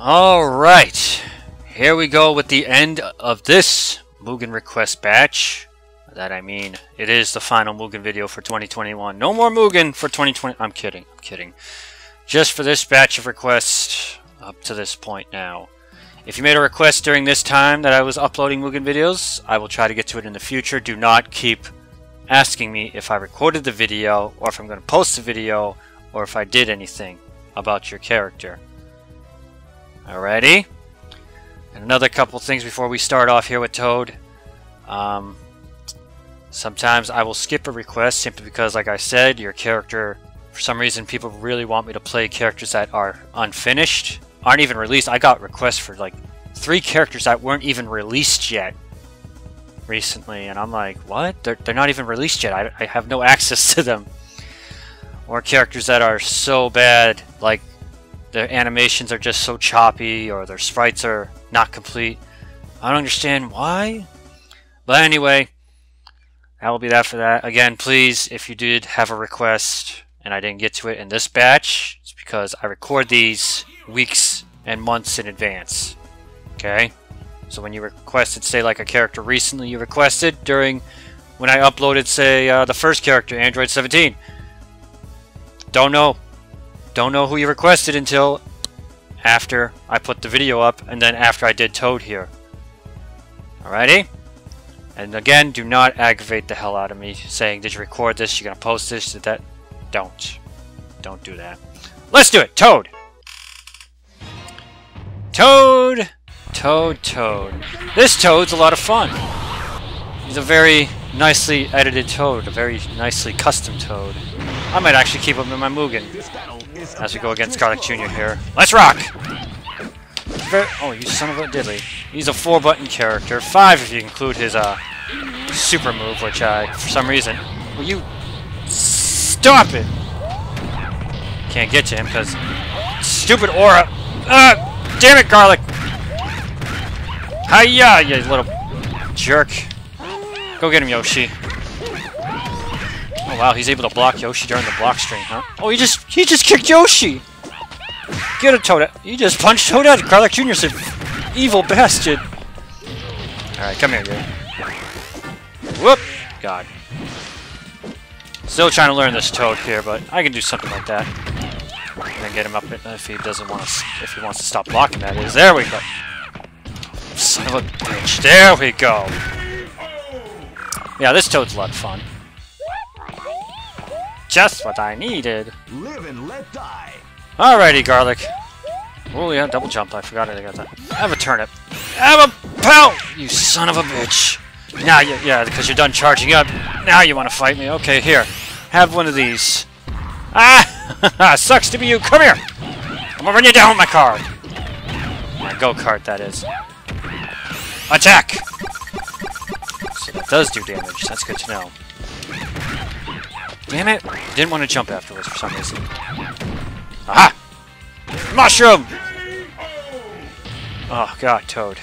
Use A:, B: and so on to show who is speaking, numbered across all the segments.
A: Alright, here we go with the end of this Mugen request batch. That I mean, it is the final Mugen video for 2021. No more Mugen for 2020. I'm kidding, I'm kidding. Just for this batch of requests up to this point now. If you made a request during this time that I was uploading Mugen videos, I will try to get to it in the future. Do not keep asking me if I recorded the video, or if I'm going to post the video, or if I did anything about your character. Alrighty? And another couple things before we start off here with Toad. Um, sometimes I will skip a request simply because, like I said, your character, for some reason, people really want me to play characters that are unfinished, aren't even released. I got requests for like three characters that weren't even released yet recently, and I'm like, what? They're, they're not even released yet. I, I have no access to them. Or characters that are so bad, like their animations are just so choppy, or their sprites are not complete. I don't understand why. But anyway, that will be that for that. Again, please, if you did have a request and I didn't get to it in this batch, it's because I record these weeks and months in advance. Okay? So when you requested, say, like a character recently you requested during when I uploaded, say, uh, the first character, Android 17. Don't know. Don't know who you requested until after I put the video up and then after I did Toad here. Alrighty? And again, do not aggravate the hell out of me saying, did you record this? You're gonna post this? Did that? Don't. Don't do that. Let's do it! Toad! Toad! Toad, Toad. This Toad's a lot of fun. He's a very nicely edited Toad, a very nicely custom Toad. I might actually keep him in my Mugen as we go against Garlic Jr. here. Let's rock! Oh, you son of a diddly. He's a four-button character. Five if you include his uh, super move, which I, for some reason... Will you... Stop it! Can't get to him because... Stupid aura! Ah! Damn it, Garlic! Hiya, you little jerk. Go get him, Yoshi. Oh wow, he's able to block Yoshi during the block string, huh? Oh, he just he just kicked Yoshi. Get a Toad. He just punched Toadette. Garlic Jr.'s an evil bastard. Alright, come here, dude. Whoop! God. Still trying to learn this Toad here, but I can do something like that. And then get him up if he doesn't want to, if he wants to stop blocking, that is. There we go. Son of a bitch. There we go. Yeah, this Toad's a lot of fun. Just what I needed.
B: Live and let die.
A: Alrighty, Garlic. Oh yeah, double jump. I forgot I got that. Have a turnip. Have a pout! You son of a bitch. Now you, yeah, because you're done charging up. Now you want to fight me. Okay, here. Have one of these. Ah! Sucks to be you. Come here! I'm gonna run you down with my car. My go-kart, that is. Attack! So that does do damage. That's good to know. Damn it! Didn't want to jump afterwards for some reason. Aha! Mushroom! Oh god, Toad.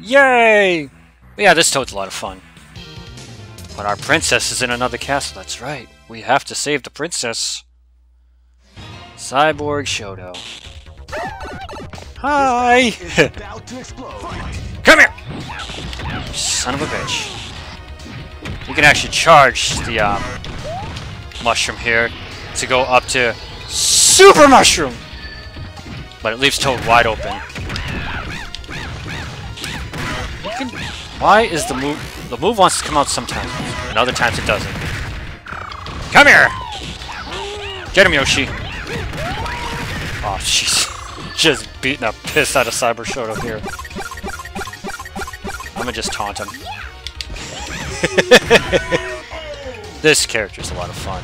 A: Yay! Yeah, this Toad's a lot of fun. But our princess is in another castle, that's right. We have to save the princess. Cyborg Shoto. Hi! Come here! Son of a bitch. You can actually charge the um, mushroom here to go up to Super Mushroom! But it leaves Toad wide open. Can, why is the move... The move wants to come out sometimes, and other times it doesn't. Come here! Get him, Yoshi! Oh, jeez. Just beating a piss out of Cyber Shoto here. I'm gonna just taunt him. this character's a lot of fun.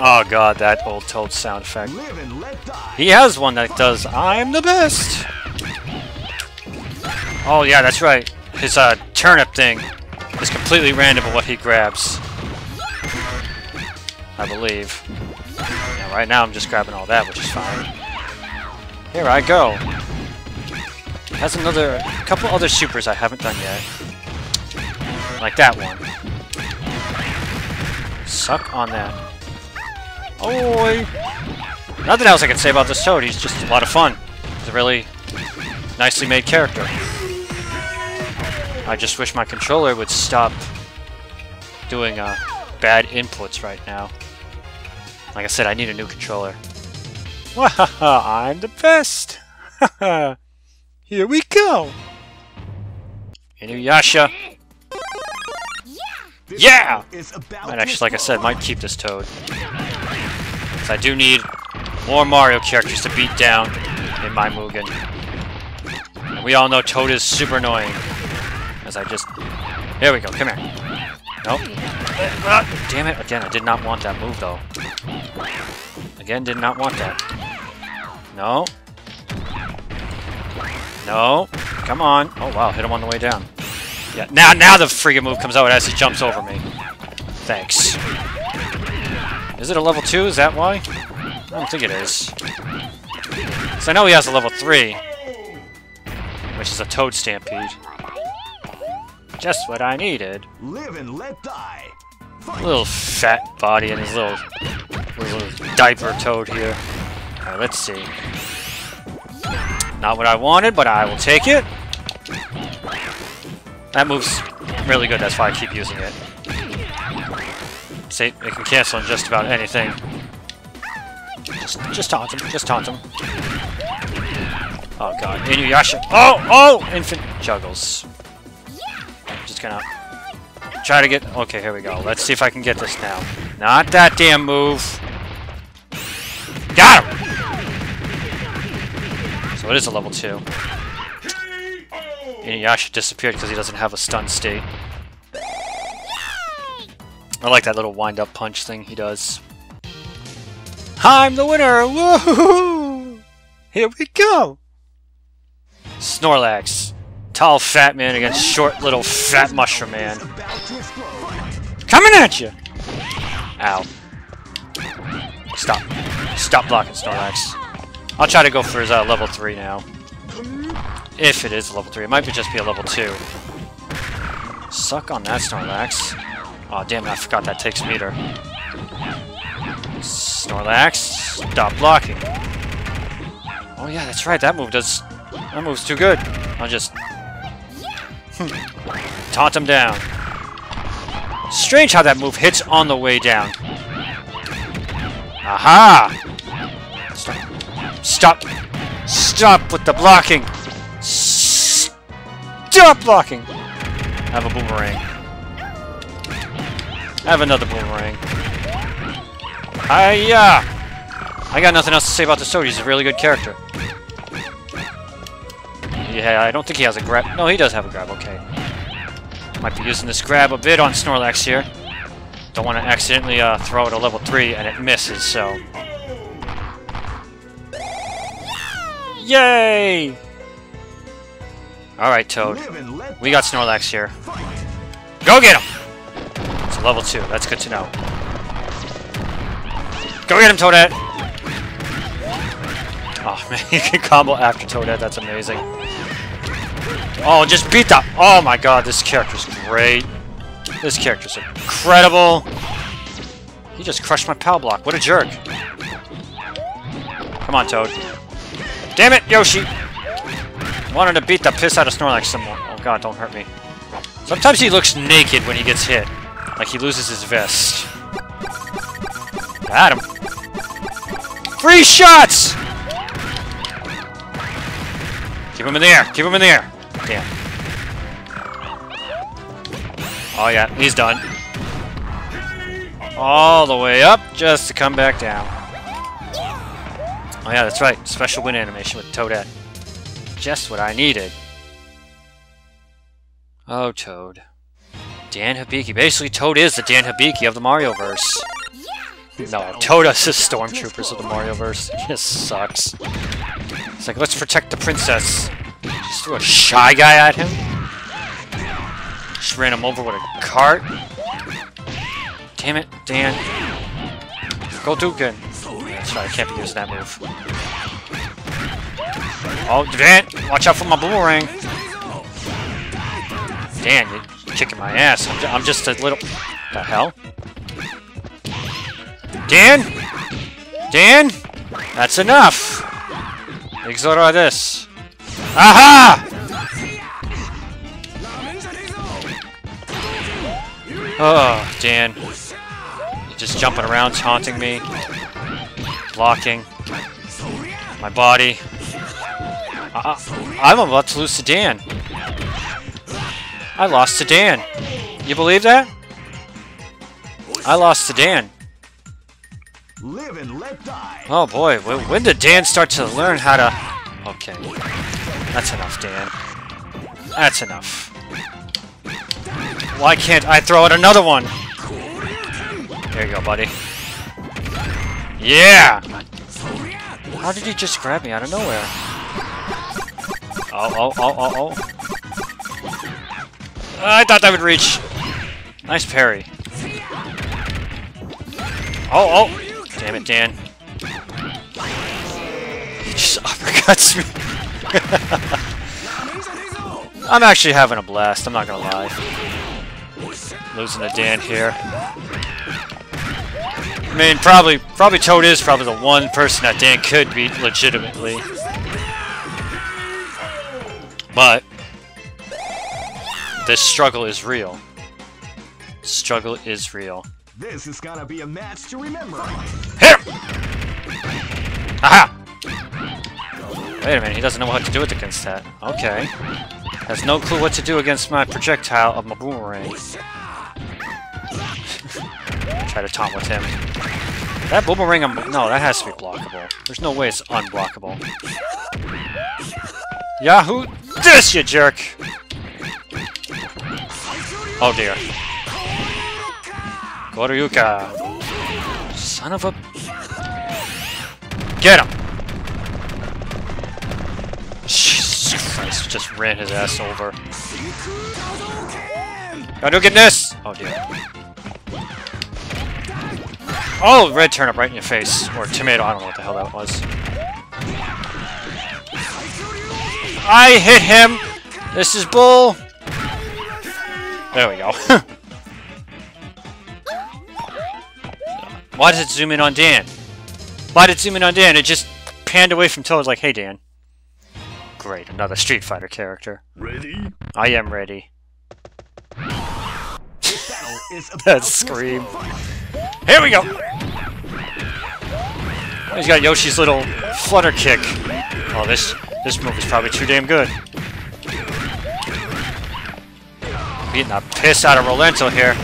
A: Oh god, that old Toad sound effect. He has one that does I'm the best! Oh yeah, that's right. His uh, turnip thing is completely random what he grabs. I believe. Yeah, right now I'm just grabbing all that, which is fine. Here I go. Has another couple other supers I haven't done yet. Like that one. Suck on that. Oi! Nothing else I can say about this Toad. He's just a lot of fun. He's a really nicely made character. I just wish my controller would stop doing uh, bad inputs right now. Like I said, I need a new controller. I'm the best! Here we go! Inuyasha! Yeah! Might actually, like I said, might keep this Toad. Because I do need more Mario characters to beat down in my Mugen. And we all know Toad is super annoying. As I just... Here we go, come here. Nope. Uh, damn it, again, I did not want that move, though. Again, did not want that. No. No. Come on. Oh, wow, hit him on the way down. Yeah, now, now the friggin' move comes out as he jumps over me. Thanks. Is it a level 2? Is that why? I don't think it is. So I know he has a level 3. Which is a Toad Stampede. Just what I needed.
B: Live and let die.
A: Little fat body and his little, little diaper toad here. Alright, let's see. Not what I wanted, but I will take it. That move's really good, that's why I keep using it. See, it can cancel on just about anything. Just, just taunt him, just taunt him. Oh god, Inuyasha. Oh, oh! Infant juggles. Just gonna try to get... Okay, here we go. Let's see if I can get this now. Not that damn move. Got him! So it is a level 2. Inuyasha disappeared because he doesn't have a stun state. I like that little wind-up punch thing he does. I'm the winner! Woohoo! Here we go! Snorlax. Tall fat man against short little fat mushroom man. Coming at you! Ow. Stop. Stop blocking, Snorlax. I'll try to go for his uh, level 3 now. If it is level 3. It might be just be a level 2. Suck on that, Snorlax. oh, damn it, I forgot that takes meter. Snorlax, stop blocking. Oh yeah, that's right, that move does... That move's too good. I'll just... Hmm, taunt him down. Strange how that move hits on the way down. Aha! Stop. Stop. Stop with the blocking. Stop blocking. I have a boomerang. I have another boomerang. Hiya! I got nothing else to say about the Toad. He's a really good character. Yeah, I don't think he has a grab. No, he does have a grab. Okay. Might be using this grab a bit on Snorlax here. Don't want to accidentally uh, throw it a level 3 and it misses, so... Yay! Alright, Toad. We got Snorlax here. Go get him! It's a level 2. That's good to know. Go get him, Toadette! Oh, man, you can combo after Toadette. That's amazing. Oh, just beat that! Oh my god, this character's great. This character's incredible. He just crushed my POW block. What a jerk. Come on, Toad. Damn it, Yoshi! Wanted to beat the piss out of Snorlax some more. Oh god, don't hurt me. Sometimes he looks naked when he gets hit. Like he loses his vest. Got him. Free shots! Keep him in the air. Keep him in the air. Damn. Oh yeah, he's done. All the way up just to come back down. Oh yeah, that's right. Special win animation with Toadette. Just what I needed. Oh, Toad. Dan Hibiki. Basically, Toad is the Dan Hibiki of the Mario-verse. No, Toad is the Stormtroopers of the Mario-verse. Just sucks. It's like, let's protect the princess. Just threw a shy guy at him. Just ran him over with a cart. Damn it, Dan. Gadoken. Right, I can't be using that move. Oh, Dan! Watch out for my boomerang! Dan, you're kicking my ass. I'm, ju I'm just a little... The hell? Dan? Dan? That's enough! Ignore this. Aha! Oh, Dan. You're just jumping around, taunting me. Blocking. My body. I I'm about to lose to Dan. I lost to Dan. You believe that? I lost to Dan.
B: Live and let die.
A: Oh boy, when did Dan start to learn how to... Okay. That's enough, Dan. That's enough. Why can't I throw out another one? There you go, buddy. Yeah! How did he just grab me out of nowhere? Oh, oh, oh, oh, oh. I thought that would reach. Nice parry. Oh, oh! Damn it, Dan. He just uppercuts me. I'm actually having a blast, I'm not gonna lie. Losing to Dan here. I mean, probably, probably Toad is probably the one person that Dan could beat legitimately. But, this struggle is real. Struggle is real.
B: This is gonna be a match to remember.
A: Hit him! Aha! Wait a minute, he doesn't know what to do with against that. Okay. Has no clue what to do against my projectile of my boomerang. Try to taunt with him. That boomerang, I'm, no, that has to be blockable. There's no way it's unblockable. Yahoo! This, you jerk! Oh dear. Goryuka! Son of a... Get him! Jesus Christ, just ran his ass over. Get this! Oh dear. Oh, red turnip right in your face. Or tomato, I don't know what the hell that was. I hit him! This is bull! There we go. Why does it zoom in on Dan? Why did it zoom in on Dan? It just panned away from Toad like, hey Dan. Great, another Street Fighter character.
B: Ready?
A: I am ready.
B: Battle is about
A: That scream. Here we go! He's got Yoshi's little flutter kick. Oh, this this move is probably too damn good. Beating the piss out of Rolento here.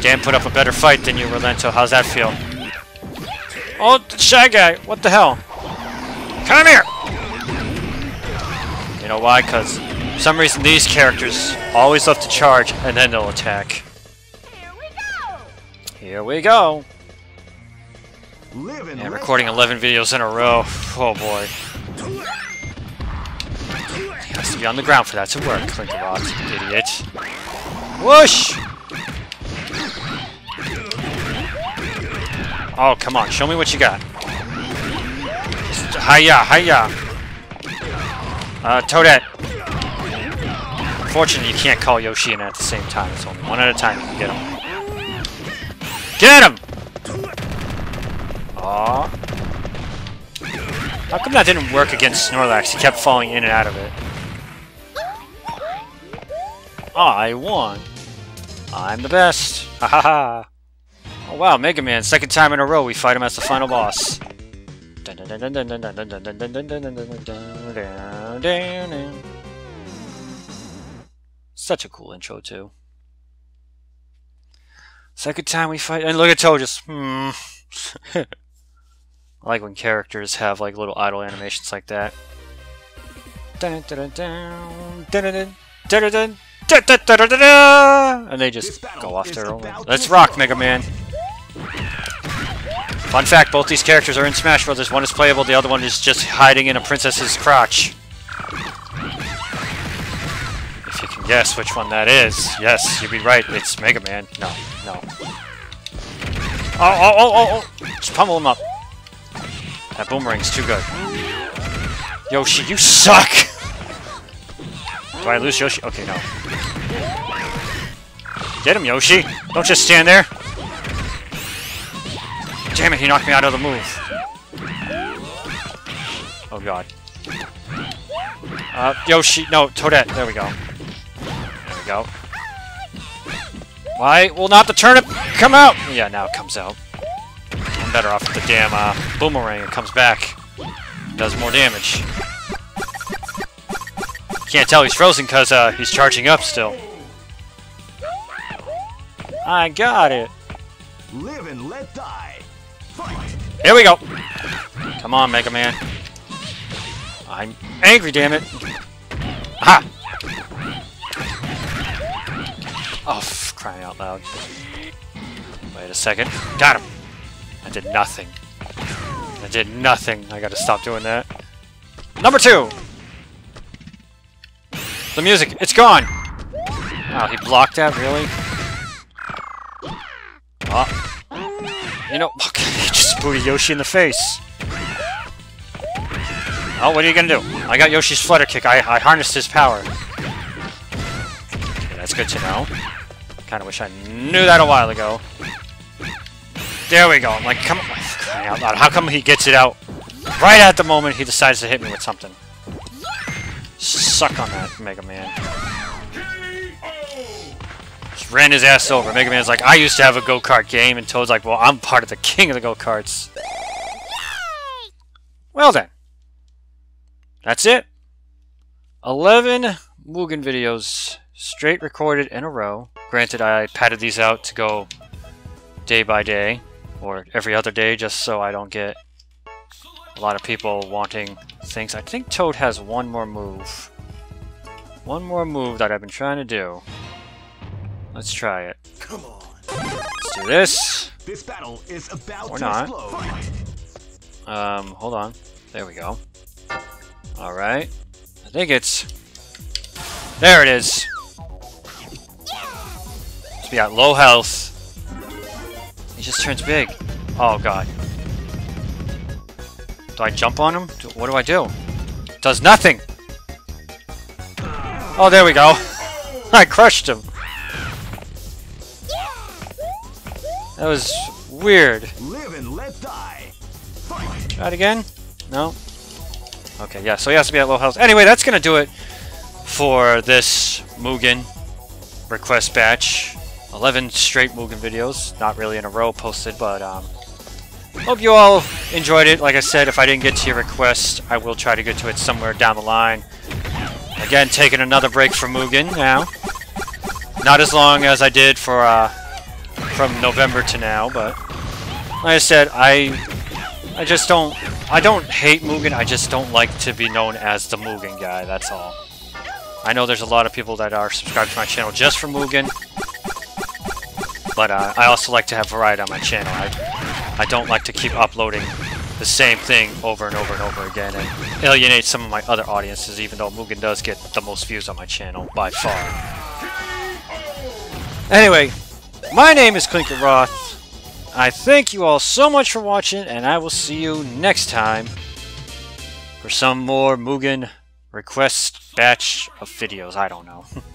A: Dan put up a better fight than you, Rolento. How's that feel? Oh, the Shy Guy! What the hell? Come here! You know why? Because for some reason these characters always love to charge and then they'll attack. Here we go.
B: Live and
A: And
B: let
A: recording 11 videos in a row. Oh boy. He has to be on the ground for that to work, Clinkeroth, idiot. Whoosh! Oh, come on, show me what you got. Hiya, hiya! Uh, Toadette. Unfortunately, you can't call Yoshi in at the same time. It's only one at a time you can get him. Get him! Aw. How come that didn't work against Snorlax? He kept falling in and out of it. I won. I'm the best. Ha ha ha. Oh wow, Mega Man, second time in a row we fight him as the final boss. Such a cool intro too. Second time we fight, and look at Toad just hmm. I like when characters have like little idle animations like that. And they just go off their own. Let's rock, Mega Man. Fun fact, both these characters are in Smash Brothers. One is playable, the other one is just hiding in a princess's crotch. If you can guess which one that is. Yes, you'd be right. It's Mega Man. No, no. Oh, oh, oh, oh, oh! Just pummel him up. That boomerang's too good. Yoshi, you suck! Do I lose Yoshi? Okay, no. Get him, Yoshi! Don't just stand there! Damn it, he knocked me out of the move. Oh god. Uh, Yoshi, no, Toadette, there we go. There we go. Why will not the turnip come out? Yeah, now it comes out. Better off with the damn uh, boomerang. It comes back. Does more damage. Can't tell he's frozen because uh, he's charging up still. I got it.
B: Live and let die. Fight.
A: Here we go. Come on, Mega Man. I'm angry, damn it. Aha! Oh, crying out loud. Wait a second. Got him. I did nothing. I did nothing. I gotta stop doing that. Number two! The music, it's gone! Oh, he blocked that, really? Oh. You know, he just booted Yoshi in the face. Oh, what are you gonna do? I got Yoshi's flutter kick. I, I harnessed his power. Okay, that's good to know. Kinda wish I knew that a while ago. There we go. I'm like, come on. Out loud. How come he gets it out right at the moment he decides to hit me with something? Suck on that, Mega Man. Just ran his ass over. Mega Man's like, I used to have a go-kart game, and Toad's like, well, I'm part of the king of the go-karts. Well then. That's it. 11 Mugen videos straight recorded in a row. Granted, I padded these out to go day by day, or every other day, just so I don't get a lot of people wanting things. I think Toad has one more move. One more move that I've been trying to do. Let's try it.
B: Come on.
A: Let's do this.
B: This battle is about
A: Or
B: to
A: not. Um, hold on. There we go. Alright. I think it's... There it is! So we got low health. He just turns big. Oh god. Do I jump on him? Do- What do I do? Does nothing! Oh, there we go. I crushed him. That was weird.
B: Live and let die.
A: Try it again? No? Okay, yeah, so he has to be at low health. Anyway, that's gonna do it for this Mugen request batch. 11 straight Mugen videos, not really in a row posted, but um, hope you all enjoyed it. Like I said, if I didn't get to your request, I will try to get to it somewhere down the line. Again, taking another break from Mugen now. Not as long as I did for uh, from November to now, but like I said, I I just don't I don't hate Mugen, I just don't like to be known as the Mugen guy, that's all. I know there's a lot of people that are subscribed to my channel just for Mugen, but uh, I also like to have variety on my channel. I, I don't like to keep uploading the same thing over and over and over again and alienate some of my other audiences, even though Mugen does get the most views on my channel, by far. Anyway, my name is Clinkeroth. I thank you all so much for watching, and I will see you next time for some more Mugen request batch of videos. I don't know.